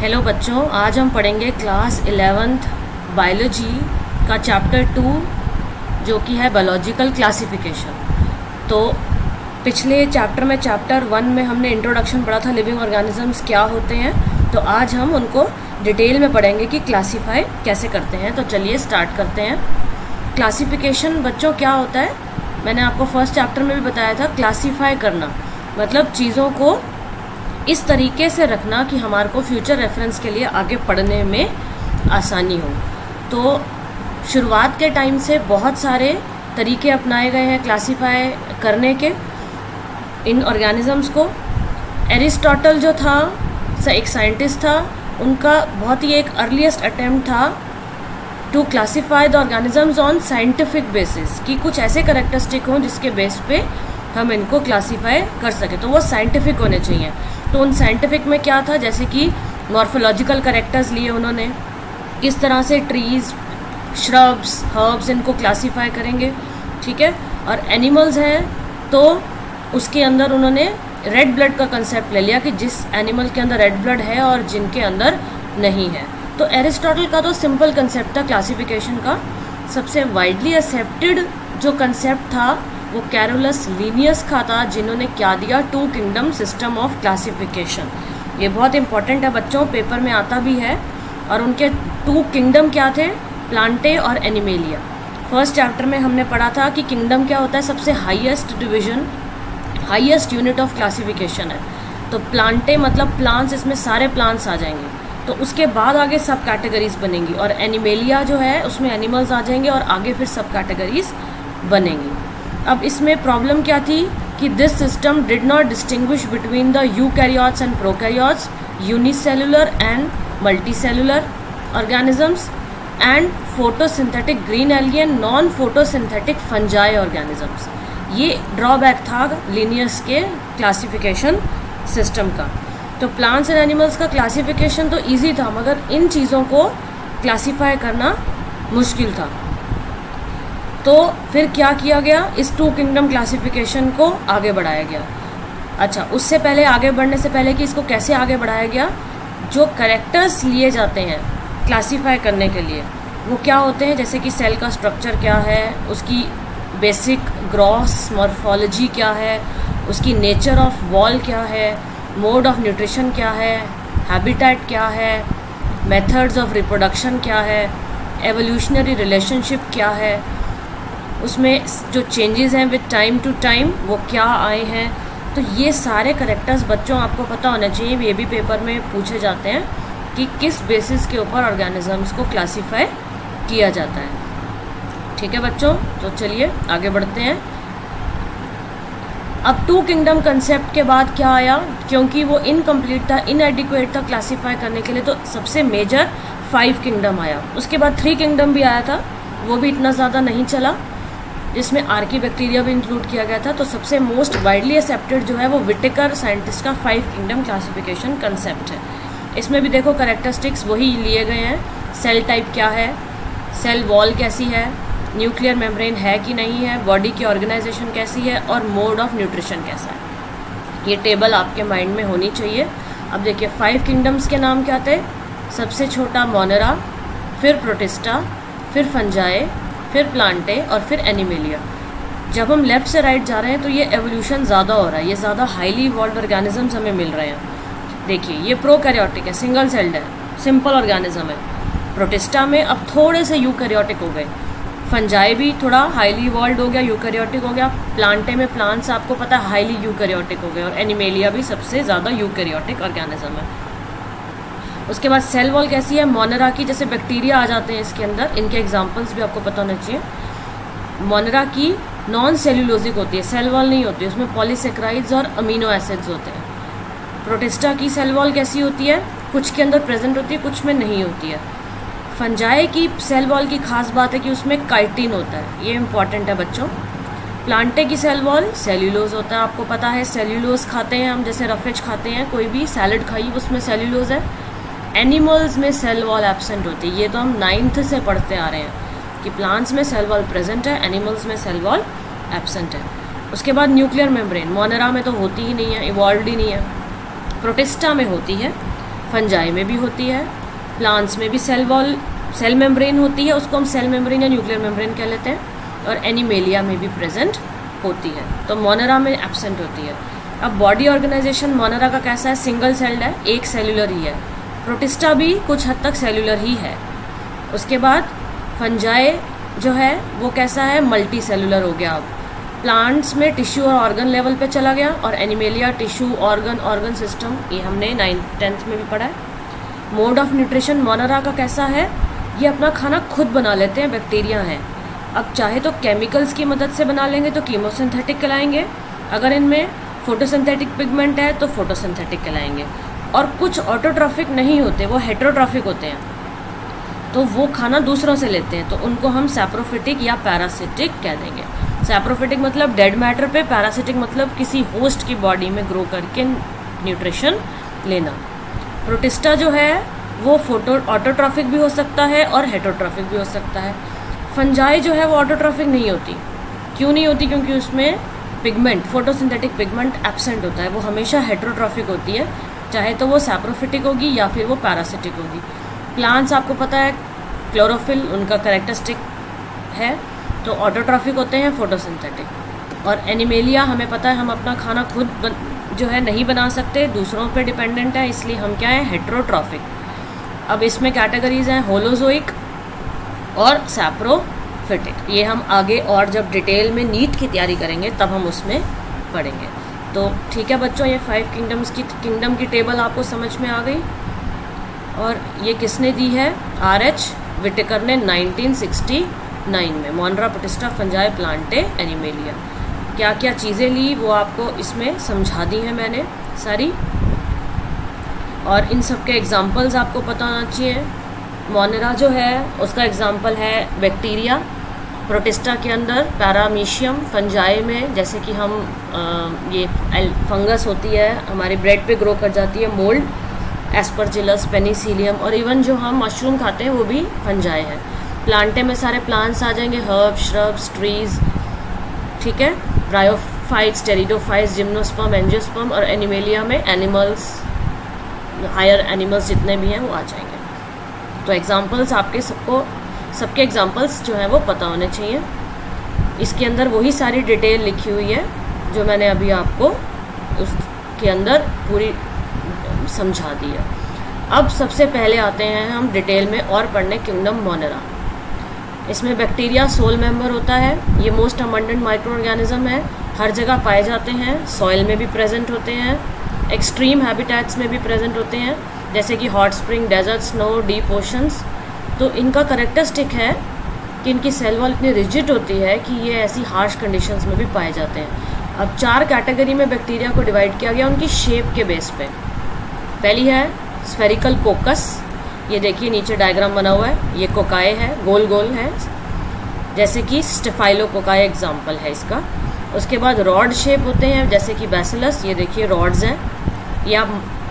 Hello बच्चों. आज हम पढ़ेंगे क्लास इलेवेंथ बायोलॉजी का चैप्टर टू जो कि है बायोलॉजिकल क्लासिफिकेशन तो पिछले चैप्टर में चैप्टर वन में हमने इंट्रोडक्शन पढ़ा था लिविंग ऑर्गेनिजम्स क्या होते हैं. तो आज हम उनको डिटेल में पढ़ेंगे कि क्लासीफाई कैसे करते हैं. तो चलिए स्टार्ट करते हैं. क्लासिफिकेशन बच्चों, क्या होता है? मैंने आपको फ़र्स्ट चैप्टर में भी बताया था क्लासीफाई करना. मतलब चीज़ों को इस तरीके से रखना कि हमारे को फ्यूचर रेफरेंस के लिए आगे पढ़ने में आसानी हो। तो शुरुआत के टाइम से बहुत सारे तरीके अपनाए गए हैं क्लासीफाई करने के इन ऑर्गेनिजम्स को। एरिस्टोटल जो था एक साइंटिस्ट था, उनका बहुत ही एक अर्लीस्ट अटेम्प्ट था to classify the organisms on scientific basis कि कुछ ऐसे करेक्टरिस्टिक हों जिसके बेस पे हम इनको क्लासीफाई कर सकें। तो वो साइंटिफिक होने चाहिए। तो उन साइंटिफिक में क्या था? जैसे कि मॉर्फोलॉजिकल करेक्टर्स लिए उन्होंने। किस तरह से ट्रीज श्रब्स हर्ब्स इनको क्लासीफाई करेंगे, ठीक है? और एनिमल्स हैं तो उसके अंदर उन्होंने रेड ब्लड का कंसेप्ट ले लिया कि जिस एनिमल के अंदर रेड ब्लड है और जिनके अंदर नहीं है। तो एरिस्टोटल का तो सिंपल कंसेप्ट था क्लासिफिकेशन का। सबसे वाइडली एक्सेप्टेड जो कंसेप्ट था वो कैरोलस लीनियस का था, जिन्होंने क्या दिया? Two kingdom system of classification ये बहुत इंपॉर्टेंट है बच्चों पेपर में आता भी है। और उनके टू किंगडम क्या थे? प्लांटे और एनिमेलिया फ़र्स्ट चैप्टर में हमने पढ़ा था कि किंगडम क्या होता है? सबसे highest division highest unit of classification है। तो प्लांटे मतलब प्लांट्स इसमें सारे प्लांट्स आ जाएँगे। तो उसके बाद आगे सब कैटेगरीज बनेंगी। और एनिमेलिया जो है, उसमें एनिमल्स आ जाएँगे और आगे फिर सब कैटेगरीज बनेंगी। अब इसमें प्रॉब्लम क्या थी कि this system did not distinguish between the eukaryotes and pro prokaryotes unicellular and multicellular organisms and photosynthetic green alien non photosynthetic fungi organisms ये ड्रॉबैक था लीनियस के क्लासिफिकेशन सिस्टम का। तो प्लांट्स एंड एनिमल्स का classification तो easy था, मगर इन चीज़ों को क्लासीफाई करना मुश्किल था। तो फिर क्या किया गया? इस टू किंगडम क्लासिफिकेशन को आगे बढ़ाया गया। अच्छा उससे पहले आगे बढ़ने से पहले कि इसको कैसे आगे बढ़ाया गया? जो करेक्टर्स लिए जाते हैं क्लासीफाई करने के लिए, वो क्या होते हैं? जैसे कि सेल का स्ट्रक्चर क्या है? उसकी बेसिक ग्रॉस मॉर्फोलॉजी क्या है? उसकी नेचर ऑफ़ वॉल क्या है? मोड ऑफ़ न्यूट्रिशन क्या है? हैबिटेट क्या है? मेथड्स ऑफ़ रिप्रोडक्शन क्या है? एवोल्यूशनरी रिलेशनशिप क्या है? उसमें जो चेंजेस हैं विद टाइम टू टाइम वो क्या आए हैं? तो ये सारे करेक्टर्स बच्चों, आपको पता होना चाहिए, ये भी पेपर में पूछे जाते हैं कि किस बेसिस के ऊपर ऑर्गेनिजम्स को क्लासीफाई किया जाता है। ठीक है बच्चों? तो चलिए, आगे बढ़ते हैं। अब टू किंगडम कंसेप्ट के बाद क्या आया? क्योंकि वो इनकम्प्लीट था इनएडिक्वेट था क्लासीफाई करने के लिए तो सबसे मेजर फाइव किंगडम आया। उसके बाद थ्री किंगडम भी आया था, वो भी इतना ज़्यादा नहीं चला। जिसमें आर्की बैक्टीरिया भी इंक्लूड किया गया था तो सबसे मोस्ट वाइडली एक्सेप्टेड जो है वो विटिकर साइंटिस्ट का फाइव किंगडम क्लासिफिकेशन कंसेप्ट है। इसमें भी देखो करेक्टरिस्टिक्स वही लिए गए हैं। सेल टाइप क्या है? सेल वॉल कैसी है? न्यूक्लियर मेम्ब्रेन है कि नहीं है? बॉडी की ऑर्गेनाइजेशन कैसी है? और मोड ऑफ़ न्यूट्रिशन कैसा है? ये टेबल आपके माइंड में होनी चाहिए। अब देखिए फाइव किंगडम्स के नाम क्या थे? सबसे छोटा मोनरा, फिर प्रोटिस्टा, फिर फंजाए फिर प्लांटे और फिर एनिमेलिया। जब हम लेफ़्ट से राइट जा रहे हैं तो ये एवोल्यूशन ज़्यादा हो रहा है। ये ज़्यादा हाईली इवॉल्व ऑर्गेनिजम्स हमें मिल रहे हैं। देखिए, ये प्रोकैरियोटिक है सिंगल सेल्ड है सिंपल ऑर्गेनिज्म है। प्रोटिस्टा में अब थोड़े से यूकैरियोटिक हो गए। फंजाई भी थोड़ा हाईली इवॉल्व हो गया यूकैरियोटिक हो गया। प्लांटे में प्लांट्स आपको पता है हाईली यूकैरियोटिक हो गए। और एनिमेलिया भी सबसे ज़्यादा यूकैरियोटिक ऑर्गेनिज्म है। उसके बाद सेल वॉल कैसी है? मोनरा की, जैसे बैक्टीरिया आ जाते हैं इसके अंदर, इनके एग्जाम्पल्स भी आपको पता होना चाहिए। मोनरा की नॉन सेल्यूलोजिक होती है सेल वॉल नहीं होती, उसमें पॉलीसेक्राइड्स और अमीनो एसिड्स होते हैं। प्रोटेस्टा की सेल वॉल कैसी होती है? कुछ के अंदर प्रेजेंट होती है, कुछ में नहीं होती है। फंजाए की सेल वॉल की खास बात है कि उसमें काइटिन होता है, ये इंपॉर्टेंट है बच्चों। प्लांटे की सेल वॉल सेल्यूलोज होता है, आपको पता है सेल्यूलोज खाते हैं हम, जैसे रफेज खाते हैं, कोई भी सैलड खाइए, उसमें सेल्यूलोज है। एनिमल्स में सेल वॉल एबसेंट होती है। ये तो हम नाइन्थ से पढ़ते आ रहे हैं कि प्लांट्स में सेल वॉल प्रेजेंट है एनिमल्स में सेल वॉल एबसेंट है। उसके बाद न्यूक्लियर मेम्ब्रेन मोनरा में तो होती ही नहीं है इवॉल्व ही नहीं है। प्रोटेस्टा में होती है फंजाई में भी होती है प्लांट्स में भी सेल वॉल सेल मेम्ब्रेन होती है, उसको हम सेल मेम्ब्रेन या न्यूक्लियर मेम्ब्रेन कह लेते हैं और एनिमेलिया में भी प्रेजेंट होती है। तो मोनरा में एबसेंट होती है। अब बॉडी ऑर्गेनाइजेशन मोनरा का कैसा है? सिंगल सेल्ड है, एक सेलुलर ही है। प्रोटिस्टा भी कुछ हद तक सेलुलर ही है। उसके बाद फंजाए जो है, वो कैसा है? मल्टी सेलुलर हो गया अब। प्लांट्स में टिश्यू और ऑर्गन लेवल पे चला गया और Animalia tissue organ organ system ये हमने नाइन्थ टेंथ में भी पढ़ा है। मोड ऑफ़ न्यूट्रिशन मोनरा का कैसा है? ये अपना खाना खुद बना लेते हैं बैक्टीरिया हैं। अब चाहे तो केमिकल्स की मदद से बना लेंगे तो कीमोसिंथेटिक कहलाएँगे अगर इनमें फोटोसिंथेटिक पिगमेंट है तो फोटोसिंथेटिक कहलाएँगे और कुछ ऑटोट्रॉफिक नहीं होते, वो हेट्रोट्रॉफिक होते हैं। तो वो खाना दूसरों से लेते हैं तो उनको हम सैप्रोफिटिक या पैरासिटिक कह देंगे। सैप्रोफिटिक मतलब डेड मैटर पे पैरासिटिक मतलब किसी होस्ट की बॉडी में ग्रो करके न्यूट्रिशन लेना। प्रोटिस्टा जो है, वो फ़ोटो ऑटोट्रॉफिक भी हो सकता है और हेटोट्रॉफिक भी हो सकता है। फंजाई जो है, वो ऑटोट्रॉफिक नहीं होती। क्यों नहीं होती? क्योंकि उसमें पिगमेंट फोटोसिंथेटिक पिगमेंट एबसेंट होता है। वो हमेशा हेट्रोट्रॉफिक होती है। चाहे तो वो सैप्रोफिटिक होगी या फिर वो पैरासिटिक होगी। प्लांट्स आपको पता है क्लोरोफिल उनका करेक्टरिस्टिक है तो ऑटोट्रॉफिक होते हैं फोटोसिंथेटिक और एनिमेलिया हमें पता है हम अपना खाना खुद बन, जो है नहीं बना सकते दूसरों पे डिपेंडेंट है इसलिए हम क्या है हेट्रोट्रॉफिक अब इसमें कैटेगरीज हैं होलोजोइक और सैप्रोफिटिक ये हम आगे और जब डिटेल में नीट की तैयारी करेंगे तब हम उसमें पढ़ेंगे। तो ठीक है बच्चों, ये फाइव किंगडम्स की किंगडम की टेबल आपको समझ में आ गई। और ये किसने दी है? आर एच विटेकर ने 1969 में। Monera Protista Fungi Plantae Animalia क्या क्या चीज़ें ली, वो आपको इसमें समझा दी हैं मैंने सारी। और इन सब के एग्ज़ाम्पल्स आपको पता होना चाहिए। मोनरा जो है, उसका एग्ज़ाम्पल है बैक्टीरिया प्रोटिस्टा के अंदर पैरामीशियम फंजाई में जैसे कि हम आ, ये फंगस होती है हमारे ब्रेड पे ग्रो कर जाती है मोल्ड एस्परजिलस पेनीसीलियम और इवन जो हम मशरूम खाते हैं वो भी फंजाई है। प्लांटे में सारे प्लांट्स आ जाएँगे हर्ब श्रब्स ट्रीज ठीक है? ब्रायोफाइट्स टेरिडोफाइट्स जिम्नोस्पम एंजियोस्पम और एनिमेलिया में एनिमल्स हायर एनिमल्स जितने भी हैं वो आ जाएँगे। तो एग्ज़ाम्पल्स आपके सबको सबके एग्ज़ाम्पल्स जो हैं वो पता होने चाहिए। इसके अंदर वही सारी डिटेल लिखी हुई है, जो मैंने अभी आपको उसके अंदर पूरी समझा दी है। अब सबसे पहले आते हैं हम डिटेल में और पढ़ने किंगडम मोनरा इसमें बैक्टीरिया सोल मेंबर होता है, ये मोस्ट अबंडेंट माइक्रो ऑर्गेनिज्म है, हर जगह पाए जाते हैं सॉइल में भी प्रेजेंट होते हैं एक्सट्रीम हैबिटेट्स में भी प्रेजेंट होते हैं, जैसे कि hot spring desert snow deep oceans तो इनका करेक्टरिस्टिक है कि इनकी सेल वॉल इतनी रिजिड होती है कि ये ऐसी हार्श कंडीशंस में भी पाए जाते हैं। अब चार कैटेगरी में बैक्टीरिया को डिवाइड किया गया उनकी शेप के बेस पे। पहली है स्फेरिकल कोकस ये देखिए, नीचे डायग्राम बना हुआ है। ये कोकाए है, गोल गोल है। जैसे कि स्टेफाइलो कोकाए एग्ज़ाम्पल है इसका। उसके बाद रॉड शेप होते हैं, जैसे कि बैसिलस ये देखिए रॉड्स हैं। या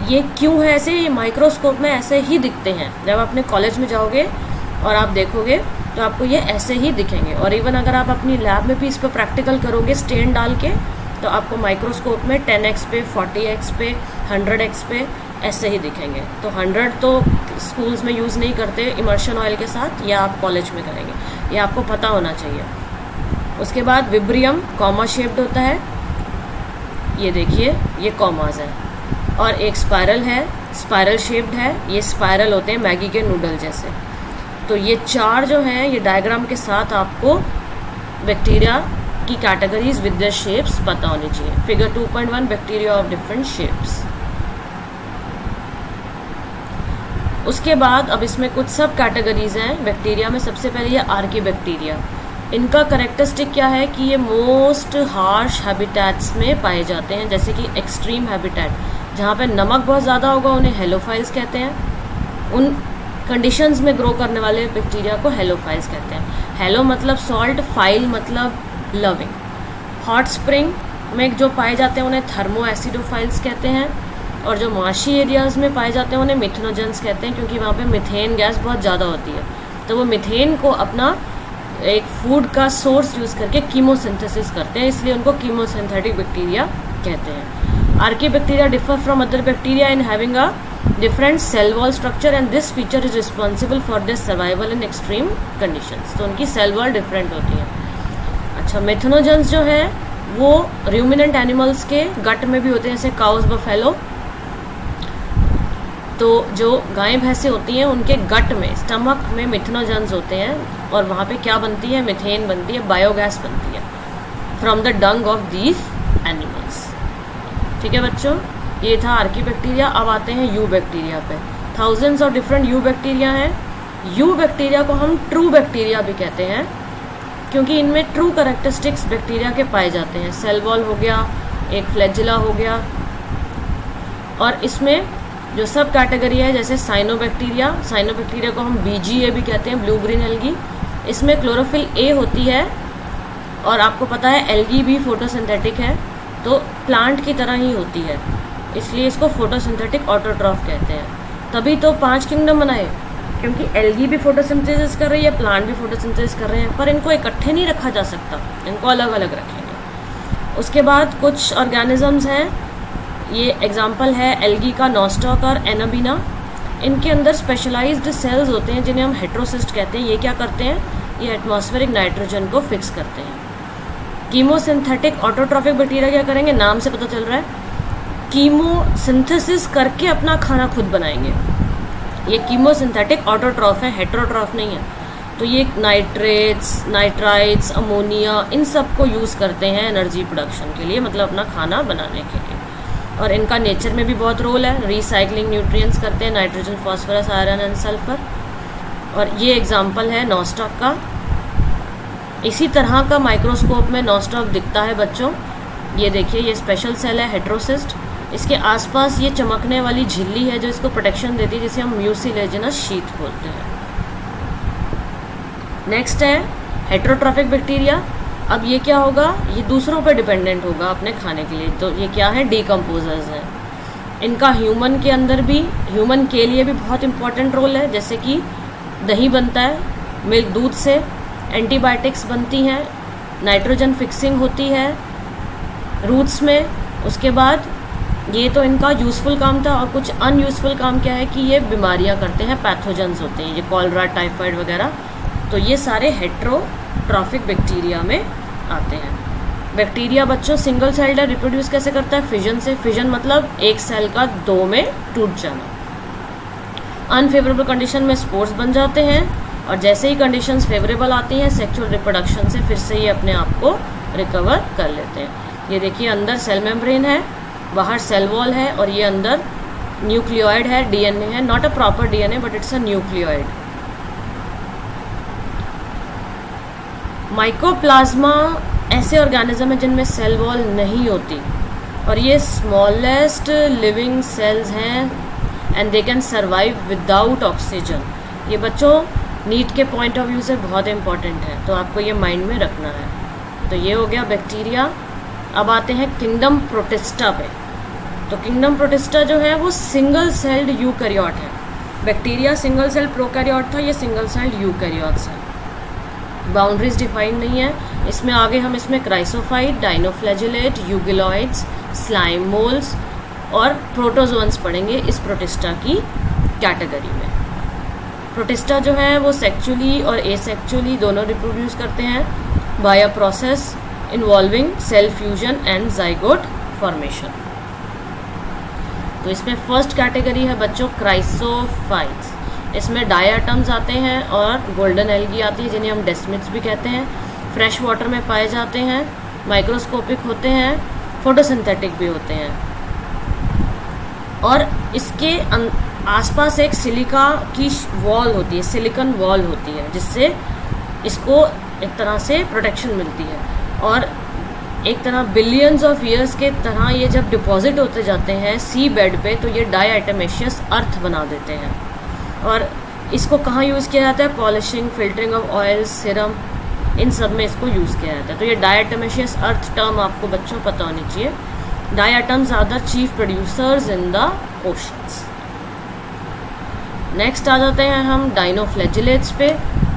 ये क्यों है ऐसे? ये माइक्रोस्कोप में ऐसे ही दिखते हैं। जब अपने कॉलेज में जाओगे और आप देखोगे तो आपको ये ऐसे ही दिखेंगे। और इवन अगर आप अपनी लैब में भी इस पर प्रैक्टिकल करोगे स्टेन डाल के तो आपको माइक्रोस्कोप में 10x पे 40x पे 100x पे ऐसे ही दिखेंगे। तो 100 तो स्कूल्स में यूज़ नहीं करते इमर्शन ऑयल के साथ, या आप कॉलेज में करेंगे। ये आपको पता होना चाहिए। उसके बाद विब्रियम कॉमा शेप्ड होता है। ये देखिए, ये कॉमाज है। और एक स्पायरल है स्पायरल शेप्ड है, ये स्पायरल होते हैं मैगी के नूडल जैसे। तो ये चार जो हैं, ये डायग्राम के साथ आपको बैक्टीरिया की कैटेगरीज विद द शेप्स पता होनी चाहिए। Figure 2.1 bacteria of different shapes उसके बाद अब इसमें कुछ सब कैटेगरीज हैं। बैक्टीरिया में सबसे पहले ये आर्की बैक्टीरिया इनका करेक्टरिस्टिक क्या है कि ये मोस्ट हार्श हैबिटेट्स में पाए जाते हैं, जैसे कि एक्सट्रीम हैबिटेट जहाँ पे नमक बहुत ज़्यादा होगा, उन्हें हेलोफाइल्स कहते हैं। उन कंडीशंस में ग्रो करने वाले बैक्टीरिया को हेलोफाइल्स कहते हैं। हेलो मतलब सॉल्ट फ़ाइल मतलब लविंग हॉट स्प्रिंग में जो पाए जाते हैं, उन्हें थर्मो एसिडोफाइल्स कहते हैं। और जो माशी एरियाज़ में पाए जाते हैं, उन्हें मिथनोजेंस कहते हैं, क्योंकि वहाँ पे मिथेन गैस बहुत ज़्यादा होती है। तो वो मिथेन को अपना एक फ़ूड का सोर्स यूज़ करके कीमोसिंथेसिस करते हैं, इसलिए उनको कीमोसिंथेटिक बैक्टीरिया कहते हैं। Archaebacteria differ from other bacteria in having a different cell wall structure and this feature is responsible for this survival in extreme condition तो उनकी सेल वॉल डिफरेंट होती है। अच्छा मेथनोजेंस जो है, वो र्यूमिनेंट एनिमल्स के गट में भी होते हैं, जैसे काउस बफेलो तो जो गाय, भैंसे होती हैं, उनके गट में स्टमक में मिथनोजेंस होते हैं और वहाँ पे क्या बनती है? मिथेन बनती है बायोगैस बनती है। From the dung of these animals ठीक है बच्चों? ये था आर्की बैक्टीरिया अब आते हैं यू बैक्टीरिया पे। Thousands of different eubacteria हैं। यू बैक्टीरिया को हम ट्रू बैक्टीरिया भी कहते हैं, क्योंकि इनमें ट्रू करेक्टरिस्टिक्स बैक्टीरिया के पाए जाते हैं। सेल वॉल हो गया, एक फ्लैजिला हो गया। और इसमें जो सब कैटेगरी है, जैसे साइनोबैक्टीरिया साइनोबैक्टीरिया को हम बीजीए भी कहते हैं ब्लू ग्रीन एल्गी इसमें क्लोरोफिल ए होती है, और आपको पता है एल्गी भी फोटोसिंथेटिक है। तो प्लांट की तरह ही होती है। इसलिए इसको फोटोसिंथेटिक ऑटोट्रॉफ कहते हैं। तभी तो पाँच किंगडम बनाए। क्योंकि एल्गी भी फोटोसिंथेसिस कर रही है प्लांट भी फोटोसिंथेसिस कर रहे हैं, पर इनको इकट्ठे नहीं रखा जा सकता। इनको अलग अलग रखेंगे। उसके बाद कुछ ऑर्गेनिजम्स हैं। ये एग्ज़ाम्पल है एल्गी का नॉस्टॉक और एनाबीना इनके अंदर स्पेशलाइज्ड सेल्स होते हैं, जिन्हें हम हेट्रोसिस्ट कहते हैं। ये क्या करते हैं? ये एटमॉस्फेरिक नाइट्रोजन को फिक्स करते हैं। कीमोसिंथेटिक ऑटोट्रॉफिक बैक्टीरिया क्या करेंगे? नाम से पता चल रहा है। कीमोसिंथेसिस करके अपना खाना खुद बनाएँगे। ये कीमोसिंथेटिक ऑटोट्रॉफ है, हेट्रोट्रॉफ नहीं है। तो ये नाइट्रेट्स, नाइट्राइट्स, अमोनिया, इन सबको यूज़ करते हैं एनर्जी प्रोडक्शन के लिए मतलब अपना खाना बनाने के लिए। और इनका नेचर में भी बहुत रोल है। रिसाइकलिंग न्यूट्रिएंट्स करते हैं nitrogen phosphorus iron and sulphur और ये एग्जांपल है नॉस्टॉक का। इसी तरह का माइक्रोस्कोप में नॉस्टॉक दिखता है बच्चों। ये देखिए, ये स्पेशल सेल है हेट्रोसिस्ट इसके आसपास ये चमकने वाली झिल्ली है जो इसको प्रोटेक्शन देती है, जिसे हम म्यूसिलेजिनस शीत बोलते हैं। नेक्स्ट है हेट्रोट्रॉफिक बैक्टीरिया अब ये क्या होगा? ये दूसरों पर डिपेंडेंट होगा अपने खाने के लिए। तो ये क्या है? डीकम्पोजर्स हैं। इनका ह्यूमन के अंदर भी ह्यूमन के लिए भी बहुत इंपॉर्टेंट रोल है। जैसे कि दही बनता है मिल्क दूध से एंटीबायोटिक्स बनती हैं, नाइट्रोजन फिक्सिंग होती है रूट्स में। उसके बाद ये तो इनका यूज़फुल काम था और कुछ अनयूज़फुल काम क्या है कि ये बीमारियाँ करते हैं पैथोजेंस होते हैं, ये कॉलरा टाइफाइड वगैरह। तो ये सारे हेट्रोट्रॉफिक बैक्टीरिया में आते हैं। बैक्टीरिया बच्चों सिंगल सेल्ड रिप्रोड्यूस कैसे करता है? फिजन से। फिजन मतलब एक सेल का दो में टूट जाना। अनफेवरेबल कंडीशन में स्पोर्ट्स बन जाते हैं। और जैसे ही कंडीशंस फेवरेबल आती हैं सेक्सुअल रिप्रोडक्शन से फिर से ये अपने आप को रिकवर कर लेते हैं। ये देखिए, अंदर सेल मेम्ब्रेन है, बाहर सेल वॉल है और ये अंदर न्यूक्लियोइड है डीएनए है। Not a proper DNA but it's a nucleoid mycoplasma ऐसे ऑर्गेनिज्म है जिनमें सेल वॉल नहीं होती। और ये स्मॉलेस्ट लिविंग सेल्स हैं and they can survive without oxygen ये बच्चों नीट के पॉइंट ऑफ़ व्यू से बहुत इंपॉर्टेंट है। तो आपको ये माइंड में रखना है। तो ये हो गया बैक्टीरिया अब आते हैं किंगडम प्रोटिस्टा पे। तो किंगडम प्रोटेस्टा जो है, वो सिंगल सेल्ड यूकैरियोट है। बैक्टीरिया सिंगल सेल प्रोकैरियोट था, ये सिंगल सेल्ड यूकैरियोट्स है। बाउंड्रीज डिफाइंड नहीं है। इसमें आगे हम इसमें chrysophyte dinoflagellate euglenoids slime moulds और प्रोटोजोन्स पढ़ेंगे इस प्रोटेस्टा की कैटेगरी में। प्रोटिस्टा जो है, वो सेक्चुअली और एसेक्चुअली दोनों रिप्रोड्यूस करते हैं by a process involving cell fusion and zygote formation तो इसमें फ़र्स्ट कैटेगरी है बच्चों क्राइसोफाइट्स इसमें डाई आइटम्स आते हैं और गोल्डन एल्गी आती है, जिन्हें हम डेस्मिट्स भी कहते हैं। फ्रेश वाटर में पाए जाते हैं माइक्रोस्कोपिक होते हैं फोटोसिंथेटिक भी होते हैं। और इसके आसपास एक सिलिका की वॉल होती है, सिलिकन वॉल होती है, जिससे इसको एक तरह से प्रोटेक्शन मिलती है। और एक तरह बिलियंस ऑफ़ ईयर्स के तरह ये जब डिपॉजिट होते जाते हैं सी बेड पे तो ये डाई आइटमेशियस अर्थ बना देते हैं। और इसको कहाँ यूज़ किया जाता है? Polishing filtering of oil serum इन सब में इसको यूज़ किया जाता है। तो ये डायटमेशियस अर्थ टर्म आपको बच्चों पता होनी चाहिए। Diatoms are the chief producers in the oceans next आ जाते हैं हम डाइनोफ्लेजिलेट्स पे।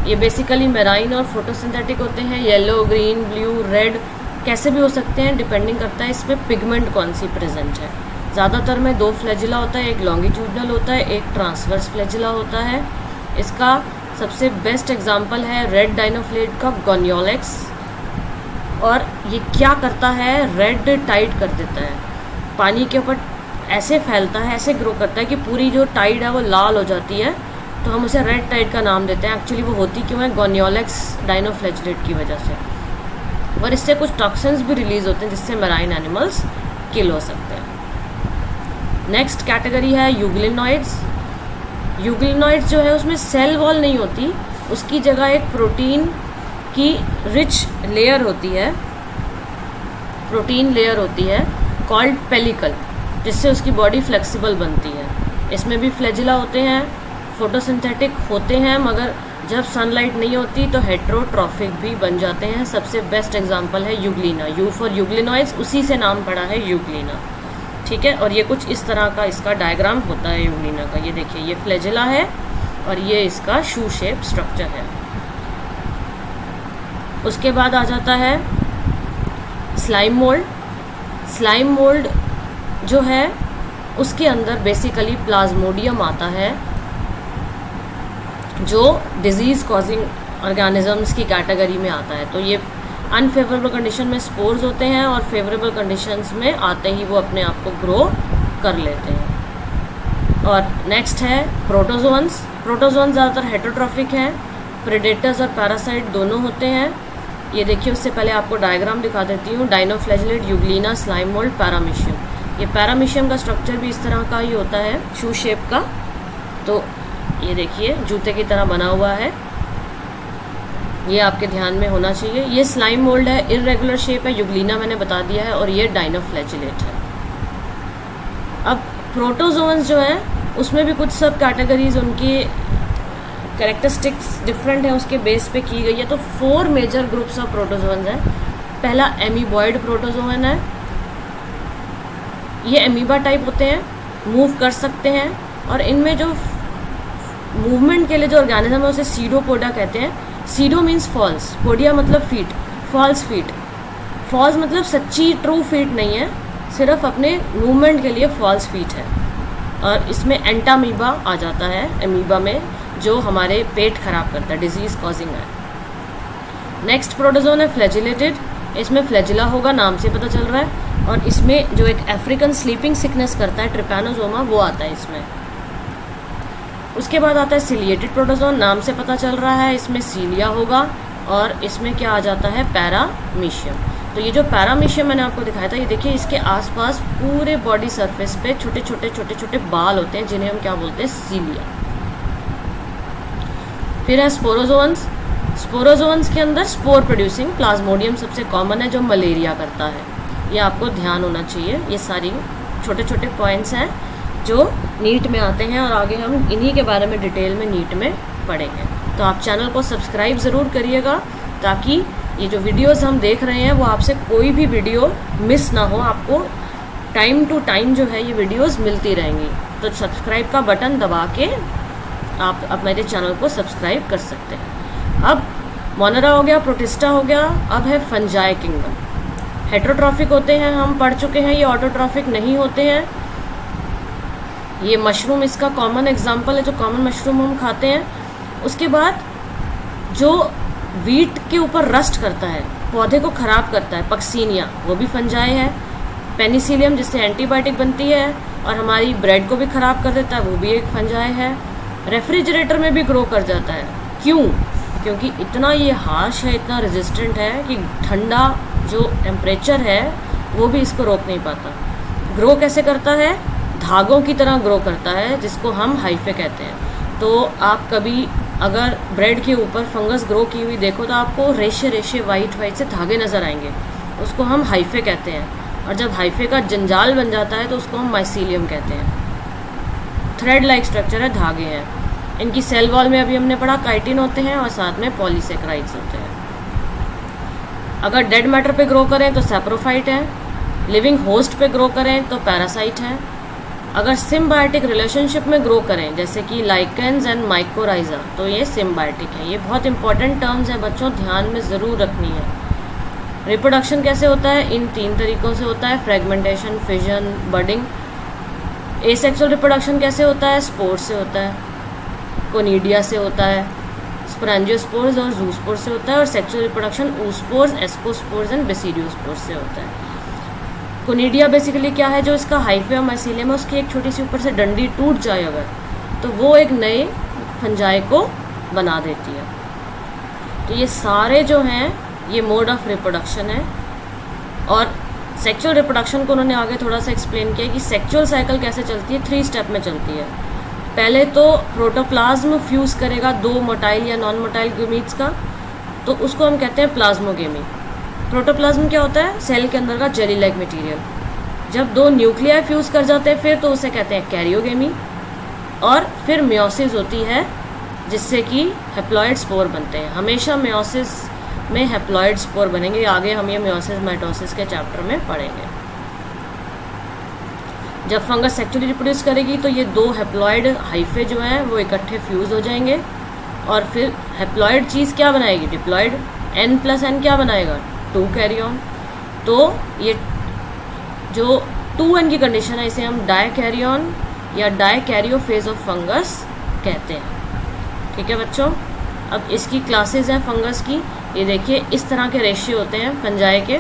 ये बेसिकली मेराइन और फोटोसिंथेटिक होते हैं। येलो ग्रीन ब्लू रेड कैसे भी हो सकते हैं डिपेंडिंग करता है इसमें पिगमेंट कौन सी प्रेजेंट है। ज़्यादातर में दो फ्लैजिला होता है, एक लॉन्गिट्यूडनल होता है, एक ट्रांसवर्स फ्लैजिला होता है। इसका सबसे बेस्ट एग्ज़ाम्पल है रेड डाइनोफ्लेट का गोनियोलेक्स और ये क्या करता है रेड टाइट कर देता है। पानी के ऊपर ऐसे फैलता है, ऐसे ग्रो करता है कि पूरी जो टाइड है वो लाल हो जाती है तो हम उसे रेड टाइड का नाम देते हैं। एक्चुअली वो होती क्यों है? गोनियोलेक्स डाइनोफ्लेजलेट की वजह से। और इससे कुछ टॉक्सिन्स भी रिलीज़ होते हैं जिससे मराइन एनिमल्स किल हो सकते हैं। नेक्स्ट कैटेगरी है यूग्लिनॉइड्स यूग्लिनॉइड्स जो है उसमें सेल वॉल नहीं होती, उसकी जगह एक प्रोटीन की रिच लेयर होती है। प्रोटीन लेयर होती है कॉल्ड पेलिकल जिससे उसकी बॉडी फ्लेक्सिबल बनती है। इसमें भी फ्लैजिला होते हैं फोटोसिंथेटिक होते हैं, मगर जब सनलाइट नहीं होती तो हेट्रोट्रॉफिक भी बन जाते हैं। सबसे बेस्ट एग्जांपल है यूग्लिना यू फॉर यूग्लिनॉइड्स उसी से नाम पड़ा है यूग्लिना ठीक है? और ये कुछ इस तरह का इसका डायग्राम होता है यूग्लिना का। ये देखिए, ये फ्लैजिला है और ये इसका शू शेप स्ट्रक्चर है। उसके बाद आ जाता है स्लाइम मोल्ड स्लाइम मोल्ड जो है, उसके अंदर बेसिकली प्लाज्मोडियम आता है, जो डिज़ीज़ कॉजिंग ऑर्गेनिजम्स की कैटेगरी में आता है। तो ये अनफेवरेबल कंडीशन में स्पोर्स होते हैं और फेवरेबल कंडीशंस में आते ही वो अपने आप को ग्रो कर लेते हैं। और नेक्स्ट है प्रोटोजोन्स प्रोटोजोन ज़्यादातर हेटोट्रॉफिक हैं प्रेडेटर्स और पैरासाइट दोनों होते हैं। ये देखिए, उससे पहले आपको डायग्राम दिखा देती हूँ। Dinoflagellate euglena slime mould paramecium ये पैरामिशियम का स्ट्रक्चर भी इस तरह का ही होता है शू शेप का। तो ये देखिए, जूते की तरह बना हुआ है। ये आपके ध्यान में होना चाहिए। ये स्लाइम मोल्ड है इरेगुलर शेप है, युगलीना मैंने बता दिया है, और ये डाइनोफ्लैचिलेट है। अब प्रोटोजोन्स जो है, उसमें भी कुछ सब कैटेगरीज उनकी करेक्टरिस्टिक्स डिफरेंट है, उसके बेस पे की गई है। तो four major groups of protozoans हैं। पहला एमीबॉइड प्रोटोजोन है ये एमीबा टाइप होते हैं मूव कर सकते हैं और इनमें जो मूवमेंट के लिए जो ऑर्गेनिज्म है, उसे सीडोपोडा कहते हैं। सीडो मीन्स फॉल्स पोडिया मतलब फीट फॉल्स फीट फॉल्स मतलब सच्ची ट्रू फीट नहीं है। सिर्फ़ अपने मूवमेंट के लिए फॉल्स फीट है। और इसमें एंटामीबा आ जाता है एमीबा में, जो हमारे पेट खराब करता है डिज़ीज़ कॉजिंग है। नेक्स्ट प्रोटोजोन है फ्लैजिलेटेड इसमें फ्लैजिला होगा, नाम से पता चल रहा है। और इसमें जो एक अफ्रीकन स्लीपिंग सिकनेस करता है ट्रिपैनोजोमा वो आता है इसमें। उसके बाद आता है सिलिएटेड प्रोटोजोन नाम से पता चल रहा है, इसमें सीलिया होगा और इसमें क्या आ जाता है? पैरामीशियम तो ये जो पैरामीशियम मैंने आपको दिखाया था, ये देखिए, इसके आसपास पूरे बॉडी सरफेस पे छोटे छोटे छोटे छोटे बाल होते हैं, जिन्हें हम क्या बोलते हैं? सीलिया फिर है स्पोरोजोन्स स्पोरोजोन्स के अंदर स्पोर प्रोड्यूसिंग प्लाज्मोडियम सबसे कॉमन है, जो मलेरिया करता है। ये आपको ध्यान होना चाहिए। ये सारी छोटे छोटे पॉइंट्स हैं जो नीट में आते हैं और आगे हम इन्हीं के बारे में डिटेल में नीट में पढ़ेंगे। तो आप चैनल को सब्सक्राइब ज़रूर करिएगा ताकि ये जो वीडियोस हम देख रहे हैं वो आपसे कोई भी वीडियो मिस ना हो। आपको टाइम टू टाइम जो है ये वीडियोस मिलती रहेंगी। तो सब्सक्राइब का बटन दबा के आप अब मेरे चैनल को सब्सक्राइब कर सकते हैं। अब मोनरा हो गया प्रोटिस्टा हो गया, अब है फंजाई किंगडम हेट्रोट्रॉफिक होते हैं, हम पढ़ चुके हैं, ये ऑटोट्रॉफिक नहीं होते हैं। ये मशरूम, इसका कॉमन एग्ज़ाम्पल है, जो कॉमन मशरूम हम खाते हैं। उसके बाद जो वीट के ऊपर रस्ट करता है, पौधे को ख़राब करता है, पक्सीनिया, वो भी फंजाई है। पेनिसिलियम जिससे एंटीबायोटिक बनती है, और हमारी ब्रेड को भी ख़राब कर देता है, वो भी एक फंजाई है। रेफ्रिजरेटर में भी ग्रो कर जाता है। क्यों? क्योंकि इतना ये हार्श है, इतना रेजिस्टेंट है, कि ठंडा जो टेम्परेचर है, वो भी इसको रोक नहीं पाता। ग्रो कैसे करता है? धागों की तरह ग्रो करता है, जिसको हम हाइफे कहते हैं। तो आप कभी अगर ब्रेड के ऊपर फंगस ग्रो की हुई देखो तो आपको रेशे रेशे वाइट वाइट से धागे नज़र आएँगे। उसको हम हाइफे कहते हैं। और जब हाइफे का जंजाल बन जाता है तो उसको हम माइसीलियम कहते हैं। थ्रेड लाइक स्ट्रक्चर है, धागे हैं। इनकी सेल वॉल में अभी हमने पढ़ा काइटिन होते हैं और साथ में पॉलीसेक्राइड्स होते हैं। अगर डेड मैटर पे ग्रो करें तो सेप्रोफाइट है लिविंग होस्ट पे ग्रो करें तो पैरासाइट है। अगर सिम्बायोटिक रिलेशनशिप में ग्रो करें, जैसे कि लाइकेंस एंड माइक्रोराइजा तो ये सिम्बायोटिक है। ये बहुत इंपॉर्टेंट टर्म्स हैं बच्चों, ध्यान में ज़रूर रखनी है। रिप्रोडक्शन कैसे होता है? इन तीन तरीक़ों से होता है। Fragmentation fission budding asexual reproduction कैसे होता है? स्पोर से होता है। कोनीडिया से होता है। स्पोरेंजियोस्पोर्स और जूस्पोर से होता है और sexual reproduction oospores ascospores and basidiospores से होता है। कोनीडिया बेसिकली क्या है? जो इसका हाइफे और माइसीलियम है, उसकी एक छोटी सी ऊपर से डंडी टूट जाए अगर तो वो एक नए फंजाई को बना देती है। तो ये सारे जो हैं, ये मोड ऑफ़ रिप्रोडक्शन है। और सेक्सुअल रिप्रोडक्शन को उन्होंने आगे थोड़ा सा एक्सप्लेन किया कि सेक्सुअल साइकिल कैसे चलती है थ्री स्टेप में चलती है। पहले तो प्रोटोप्लाज्म फ्यूज़ करेगा दो मोटाइल या नॉन मोटाइल ग्यूमीट्स का तो उसको हम कहते हैं प्लाज्मोगेमी प्रोटोप्लाज्म क्या होता है? सेल के अंदर का जेली लाइक मटीरियल जब दो न्यूक्लियाई फ्यूज़ कर जाते हैं फिर तो उसे कहते हैं कैरियोगेमी और फिर म्योसिस होती है, जिससे कि हेप्लॉइड स्पोर बनते हैं. हमेशा म्योसिस में हेप्लॉइड स्पोर बनेंगे, आगे हम ये म्योसिस माइटोसिस के चैप्टर में पढ़ेंगे. जब फंगस सेक्चुअली रिप्रोड्यूस करेगी तो ये दो हेप्लॉयड हाइफे जो हैं, वो इकट्ठे फ्यूज़ हो जाएँगे। और फिर हेप्लॉइड चीज़ क्या बनाएगी? डिप्लॉयड एन प्लस एन क्या बनाएगा? टू कैरियन तो ये जो टू एन की कंडीशन है, इसे हम डाई कैरियन या dikaryophase of fungus कहते हैं। ठीक है बच्चों? अब इसकी क्लासेस हैं फंगस की। ये देखिए, इस तरह के रेशियो होते हैं फंजाई के।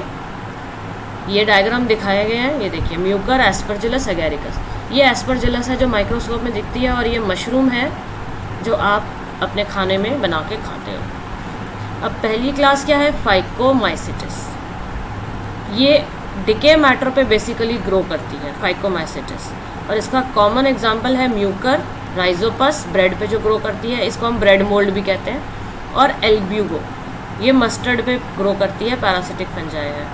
ये डायग्राम दिखाया गया है, ये देखिए म्यूकर एस्परजिलस अगेरिकस ये एस्परजिलस है जो माइक्रोस्कोप में दिखती है और ये मशरूम है जो आप अपने खाने में बना के खाते हो। अब पहली क्लास क्या है? फाइकोमाइसिटिस ये डिके मैटर पे बेसिकली ग्रो करती है फाइकोमाइसिटिस और इसका कॉमन एग्ज़ाम्पल है म्यूकर राइजोपस ब्रेड पे जो ग्रो करती है, इसको हम ब्रेड मोल्ड भी कहते हैं। और एल्ब्यूगो ये मस्टर्ड पे ग्रो करती है पैरासिटिक फंजाई है।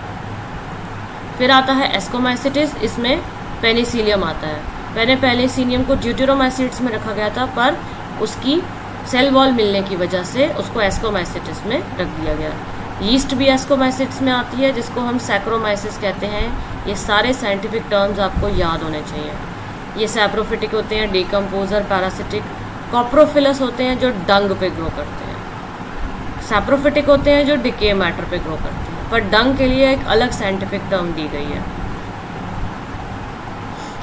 फिर आता है एस्कोमाइसिटिस इसमें पेनिसिलियम आता है। पहले पेनिसिलियम को ड्यूटेरोमाइसिट्स में रखा गया था, पर उसकी सेल वॉल मिलने की वजह से उसको एस्कोमाइसिटिस में रख दिया गया। ईस्ट भी एस्कोमाइसिट्स में आती है, जिसको हम सैक्रोमाइसिस कहते हैं। ये सारे साइंटिफिक टर्म्स आपको याद होने चाहिए। ये सैप्रोफिटिक होते हैं डिकम्पोजर पैरासिटिक कॉप्रोफिलस होते हैं, जो डंग पे ग्रो करते हैं। सैप्रोफिटिक होते हैं, जो डिके मैटर पे ग्रो करते हैं। पर डंग के लिए एक अलग साइंटिफिक टर्म दी गई है।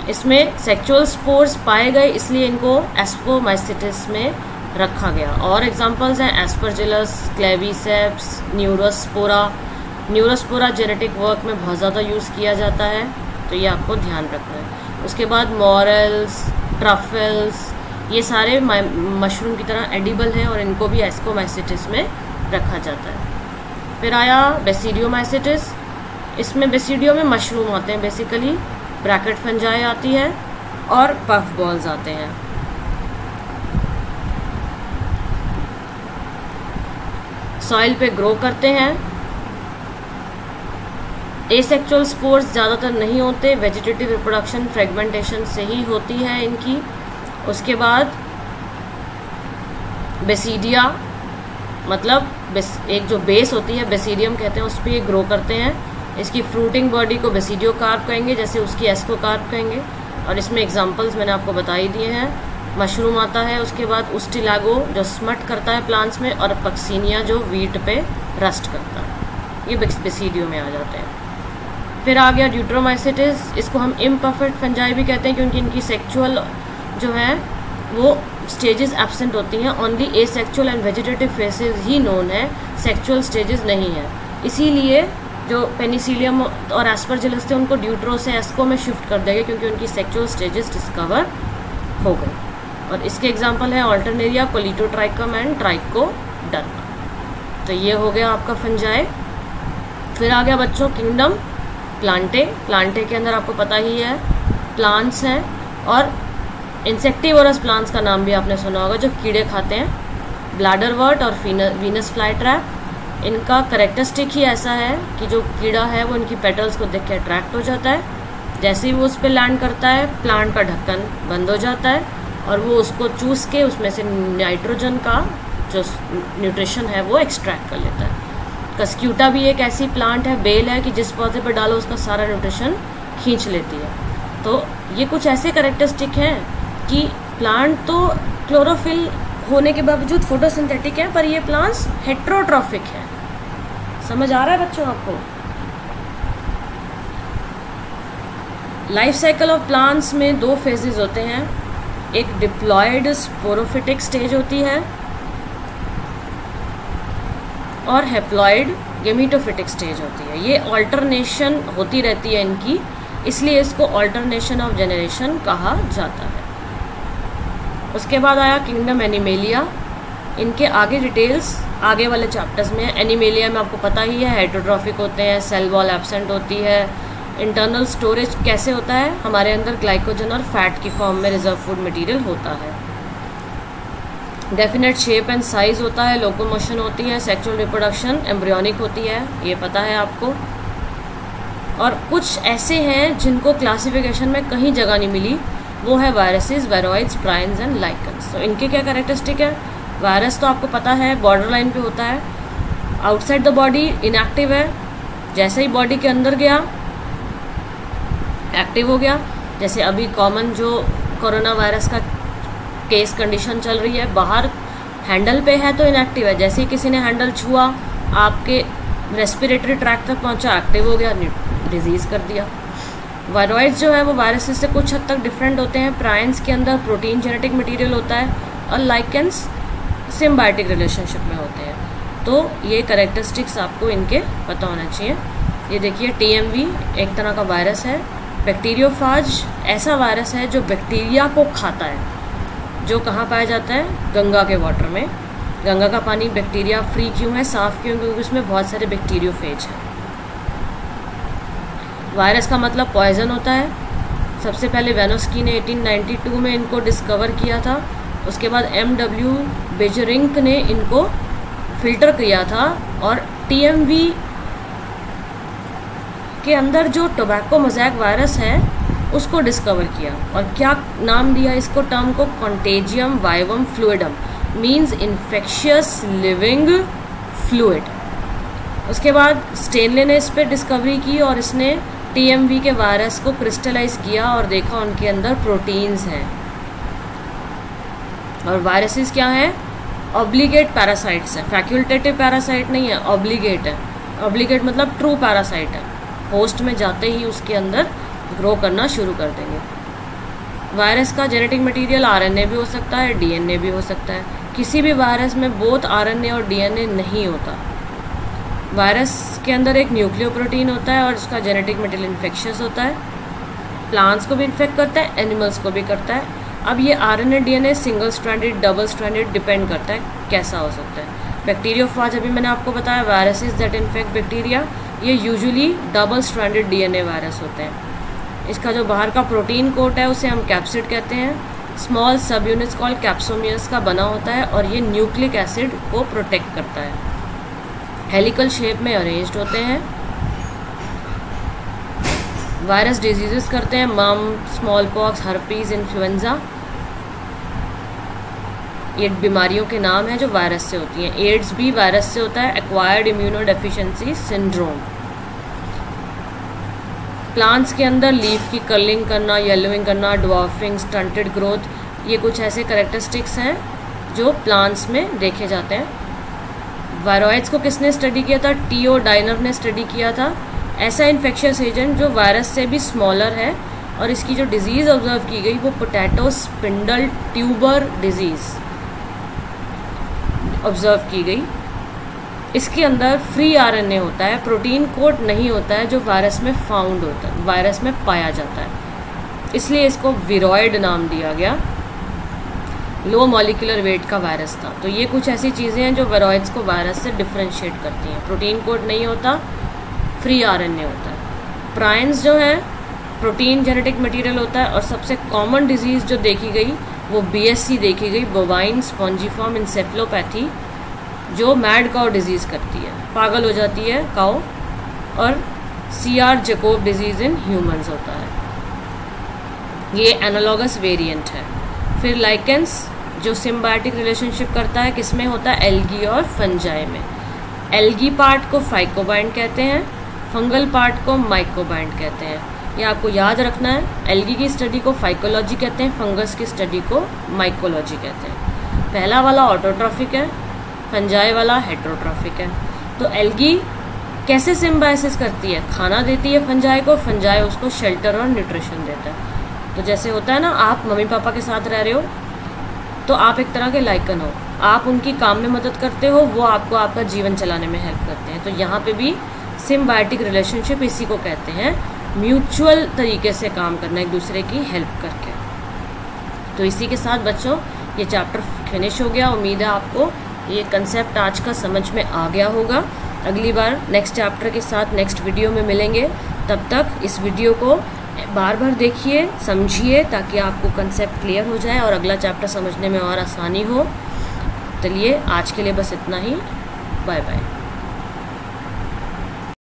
इसमें सेक्सुअल स्पोर्स पाए गए, इसलिए इनको एस्पोमाइसिटिस में रखा गया। और एग्जांपल्स हैं aspergillus claviceps neurospora neurospora genetic work में बहुत ज़्यादा यूज़ किया जाता है तो ये आपको ध्यान रखना है। उसके बाद मॉरल्स ट्रफल्स ये सारे मशरूम की तरह एडिबल हैं और इनको भी एस्कोमाइसिटिस में रखा जाता है। फिर आया बेसिडियोमाइसिटिस इसमें बेसिडियो में मशरूम आते हैं बेसिकली ब्रैकेट फंजाई आती है और पफ बॉल्स आते हैं। सॉइल पे ग्रो करते हैं। एसेक्चुअल स्पोर्स ज़्यादातर नहीं होते वेजिटेटिव रिप्रोडक्शन फ्रेगमेंटेशन से ही होती है इनकी। उसके बाद बेसीडिया मतलब एक जो बेस होती है बेसीडियम कहते हैं, उस पर ये ग्रो करते हैं। इसकी फ्रूटिंग बॉडी को बेसिडियो कार्प कहेंगे, जैसे उसकी एस्को कार्प कहेंगे। और इसमें एग्जांपल्स मैंने आपको बता ही दिए हैं। मशरूम आता है, उसके बाद उस्टिलागो, जो स्मट करता है प्लांट्स में, और पक्सीनिया, जो वीट पे रस्ट करता है। ये बेसिडियो में आ जाते हैं। फिर आ गया ड्यूट्रोमाइसिटिस इसको हम इम्परफेक्ट फंजाई भी कहते हैं, क्योंकि इनकी सेक्चुअल जो है, वो स्टेजेस एबसेंट होती हैं only asexual and vegetative phases he known है सेक्चुअल स्टेजेस नहीं है। इसीलिए जो पेनिसिलियम और एस्परजिलस थे, उनको ड्यूट्रो से एस्को में शिफ्ट कर देंगे, क्योंकि उनकी सेक्चुअल स्टेजेस डिस्कवर हो गए और इसके एग्ज़ाम्पल है Alternaria Colletotrichum and Trichoderma तो ये हो गया आपका फंजाए फिर आ गया बच्चों किंगडम प्लांटे प्लांटे के अंदर आपको पता ही है प्लांट्स हैं और इंसेक्टिवरस प्लांट्स का नाम भी आपने सुना होगा, जो कीड़े खाते हैं। ब्लैडर वर्ट और वीनस फ्लाई ट्रैप इनका करेक्टरिस्टिक ही ऐसा है कि जो कीड़ा है, वो इनकी पेटल्स को देख के अट्रैक्ट हो जाता है। जैसे ही वो उस पर लैंड करता है प्लांट का ढक्कन बंद हो जाता है और वो उसको चूस के उसमें से नाइट्रोजन का जो न्यूट्रिशन है, वो एक्सट्रैक्ट कर लेता है। कस्क्यूटा भी एक ऐसी प्लांट है बेल है, कि जिस पौधे पर डालो उसका सारा न्यूट्रिशन खींच लेती है। तो ये कुछ ऐसे करेक्टरिस्टिक हैं कि प्लांट तो क्लोरोफिल होने के बावजूद फोटोसिंथेटिक है, पर ये प्लांट्स हेट्रोट्रॉफिक है। समझ आ रहा है बच्चों आपको? लाइफ साइकिल ऑफ़ प्लांट्स में दो फेजेस होते हैं। एक डिप्लॉयड स्पोरोफिटिक स्टेज होती है, और हेप्लॉयड गेमीटोफिटिक स्टेज होती है। ये ऑल्टरनेशन होती रहती है इनकी, इसलिए इसको ऑल्टरनेशन ऑफ़ जनरेशन कहा जाता है। उसके बाद आया किंगडम एनिमेलिया इनके आगे डिटेल्स आगे वाले चैप्टर्स में एनिमेलिया में आपको पता ही है हाइड्रोट्रॉफिक होते हैं सेल वॉल एबसेंट होती है। इंटरनल स्टोरेज कैसे होता है? हमारे अंदर ग्लाइकोजन और फैट की फॉर्म में रिज़र्व फ़ूड मटेरियल होता है। डेफिनेट शेप एंड साइज़ होता है लोकोमोशन होती है सेक्सुअल रिप्रोडक्शन एम्ब्रियोनिक होती है, ये पता है आपको। और कुछ ऐसे हैं जिनको क्लासिफिकेशन में कहीं जगह नहीं मिली। वो है viruses viroids prions and lichens तो इनके क्या करेक्टरिस्टिक है? वायरस तो आपको पता है बॉर्डर लाइन पे होता है। आउटसाइड द बॉडी इनएक्टिव है। जैसे ही बॉडी के अंदर गया एक्टिव हो गया। जैसे अभी कॉमन जो कोरोना वायरस का केस कंडीशन चल रही है, बाहर हैंडल पे है तो इनएक्टिव है। जैसे ही किसी ने हैंडल छुआ, आपके रेस्पिरेटरी ट्रैक तक पहुँचा एक्टिव हो गया डिज़ीज़ कर दिया। वायरॉइड्स जो है वो वायरसेस से कुछ हद तक डिफरेंट होते हैं। प्राइंस के अंदर प्रोटीन जेनेटिक मटेरियल होता है और लाइकेंस सिम्बायोटिक रिलेशनशिप में होते हैं। तो ये करेक्टरिस्टिक्स आपको इनके पता होना चाहिए। ये देखिए टीएमवी एक तरह का वायरस है। बैक्टीरियोफाज ऐसा वायरस है जो बैक्टीरिया को खाता है, जो कहाँ पाया जाता है? गंगा के वाटर में। गंगा का पानी बैक्टीरिया फ्री क्यों है, साफ़ क्यों क्योंकि उसमें बहुत सारे बैक्टीरियोफेज हैं। वायरस का मतलब पॉइजन होता है। सबसे पहले वेनोस्की ने 1892 में इनको डिस्कवर किया था। उसके बाद एम डब्ल्यू बेजरिंक ने इनको फ़िल्टर किया था और टीएमवी के अंदर जो टोबैको मोजैक वायरस है, उसको डिस्कवर किया। और क्या नाम दिया इसको टर्म को? Contagium vivum fluidum means infectious living fluid उसके बाद स्टेनले ने इस पर डिस्कवरी की और इसने टीएमवी के वायरस को क्रिस्टलाइज किया और देखा उनके अंदर प्रोटीन्स हैं। और वायरसेस क्या हैं? ऑब्लिगेट पैरासाइट्स हैं। फैक्यूल्टेटिव पैरासाइट नहीं है ऑब्लिगेट है। ऑब्लिगेट मतलब ट्रू पैरासाइट है। होस्ट में जाते ही उसके अंदर ग्रो करना शुरू कर देंगे। वायरस का जेनेटिक मटेरियल आरएनए भी हो सकता है डीएनए भी हो सकता है। किसी भी वायरस में बोथ आरएनए और डीएनए नहीं होता। वायरस के अंदर एक न्यूक्लियो प्रोटीन होता है और उसका जेनेटिक मटेरियल इन्फेक्शस होता है। प्लांट्स को भी इन्फेक्ट करता है एनिमल्स को भी करता है। अब ये R N A D N A single stranded double stranded depend करता है, कैसा हो सकता है। बैक्टीरियोफाज अभी मैंने आपको बताया वायरसेस दैट इन्फेक्ट बैक्टीरिया ये usually double stranded DNA virus होते हैं। इसका जो बाहर का प्रोटीन कोट है, उसे हम कैप्सिड कहते हैं। स्मॉल सब यूनिट्स कॉल कैप्सोमियस का बना होता है और ये न्यूक्लिक एसिड को प्रोटेक्ट करता है। हेलिकल शेप में अरेंज्ड होते हैं। वायरस डिजीजेस करते हैं मम स्मॉल पॉक्स हर्पीज इन्फ्लुएंजा ये बीमारियों के नाम हैं जो वायरस से होती हैं। एड्स भी वायरस से होता है acquired immuno deficiency syndrome plants के अंदर लीफ की कलिंग करना येलोइंग करना ड्वार्फिंग स्टंटेड ग्रोथ ये कुछ ऐसे करेक्टरिस्टिक्स हैं जो प्लांट्स में देखे जाते हैं। वायरॉइड्स को किसने स्टडी किया था? टीओ डाइनर ने स्टडी किया था। ऐसा इन्फेक्शियस एजेंट जो वायरस से भी स्मॉलर है और इसकी जो डिज़ीज़ ऑब्ज़र्व की गई वो potato spindle tuber disease observe की गई। इसके अंदर फ्री आरएनए होता है प्रोटीन कोट नहीं होता है जो वायरस में फाउंड होता है वायरस में पाया जाता है। इसलिए इसको विरॉयड नाम दिया गया। लो मॉलिकुलर वेट का वायरस था। तो ये कुछ ऐसी चीज़ें हैं जो वेरॉइड्स को वायरस से डिफ्रेंशिएट करती हैं। प्रोटीन कोड नहीं होता फ्री आरएनए होता है। प्राइंस जो है, प्रोटीन जेनेटिक मटेरियल होता है और सबसे कॉमन डिज़ीज़ जो देखी गई, वो बीएससी देखी गई बोवाइन स्पॉन्जीफॉर्म इंसेफ्लोपैथी जो मैड काओ डिज़ीज़ करती है। पागल हो जाती है काओ और C R Jakob disease in humans होता है। ये एनालॉगस वेरिएंट है। फिर लाइकेंस जो सिम्बायोटिक रिलेशनशिप करता है किसमें होता है? एल्गी और फंजाई में। एल्गी पार्ट को फाइकोबाइंड कहते हैं फंगल पार्ट को माइकोबाइंड कहते हैं। ये आपको याद रखना है एल्गी की स्टडी को फाइकोलॉजी कहते हैं फंगस की स्टडी को माइकोलॉजी कहते हैं। पहला वाला ऑटोट्रॉफिक है फंजाई वाला हेट्रोट्रॉफिक है। तो एल्गी कैसे सिम्बाइसिस करती है? खाना देती है फंजाई को फंजाई उसको शेल्टर और न्यूट्रिशन देता है। तो जैसे होता है ना, आप मम्मी पापा के साथ रह रहे हो तो आप एक तरह के लाइकन हो। आप उनकी काम में मदद करते हो, वो आपको आपका जीवन चलाने में हेल्प करते हैं। तो यहाँ पे भी सिम्बायोटिक रिलेशनशिप इसी को कहते हैं। म्यूचुअल तरीके से काम करना, एक दूसरे की हेल्प करके। तो इसी के साथ बच्चों, ये चैप्टर फिनिश हो गया। उम्मीद है आपको ये कंसेप्ट आज का समझ में आ गया होगा। अगली बार नेक्स्ट चैप्टर के साथ नेक्स्ट वीडियो में मिलेंगे। तब तक इस वीडियो को बार बार देखिए, समझिए ताकि आपको कंसेप्ट क्लियर हो जाए और अगला चैप्टर समझने में और आसानी हो। चलिए, आज के लिए बस इतना ही। Bye bye